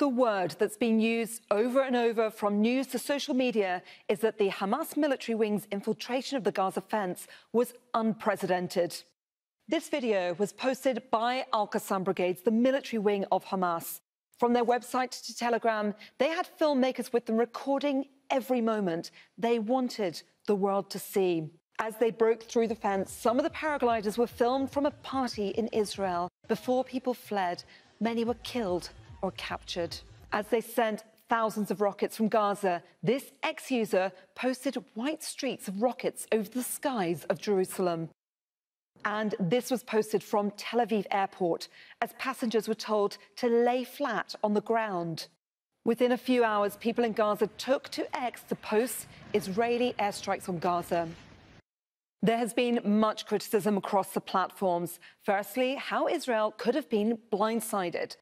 The word that's been used over and over from news to social media is that the Hamas military wing's infiltration of the Gaza fence was unprecedented. This video was posted by Al Qassam Brigades, the military wing of Hamas. From their website to Telegram, they had filmmakers with them recording every moment they wanted the world to see. As they broke through the fence, some of the paragliders were filmed from a party in Israel. Before people fled, many were killed or captured. As they sent thousands of rockets from Gaza, this ex user posted white streaks of rockets over the skies of Jerusalem. And this was posted from Tel Aviv airport as passengers were told to lay flat on the ground. Within a few hours, people in Gaza took to X to post Israeli airstrikes on Gaza. There has been much criticism across the platforms. Firstly, how Israel could have been blindsided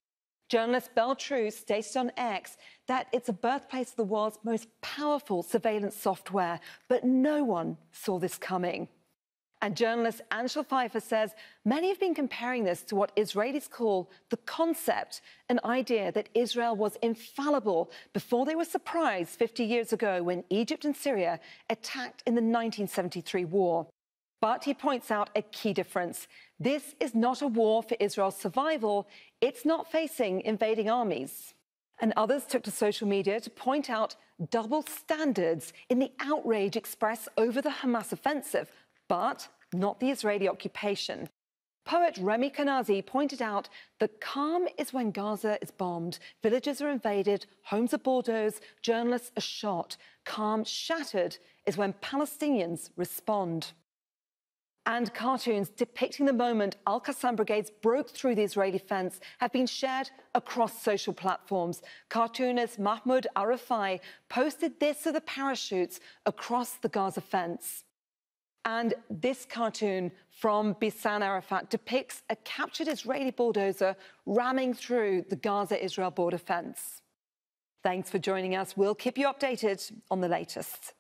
Journalist Bel Trew stated on X that it's a birthplace of the world's most powerful surveillance software, but no one saw this coming. And journalist Anshel Pfeffer says many have been comparing this to what Israelis call the concept, an idea that Israel was infallible before they were surprised 50 years ago when Egypt and Syria attacked in the 1973 war. But he points out a key difference. This is not a war for Israel's survival. It's not facing invading armies. And others took to social media to point out double standards in the outrage expressed over the Hamas offensive, but not the Israeli occupation. Poet Remi Kanazi pointed out that calm is when Gaza is bombed, villages are invaded, homes are bulldozed, journalists are shot. Calm shattered is when Palestinians respond and cartoons depicting the moment Al Qassam brigades broke through the Israeli fence have been shared across social platforms. Cartoonist Mahmoud Arafai posted this of the parachutes across the Gaza fence. And this cartoon from Bisan Arafat depicts a captured Israeli bulldozer ramming through the Gaza Israel border fence. Thanks for joining us. We'll keep you updated on the latest.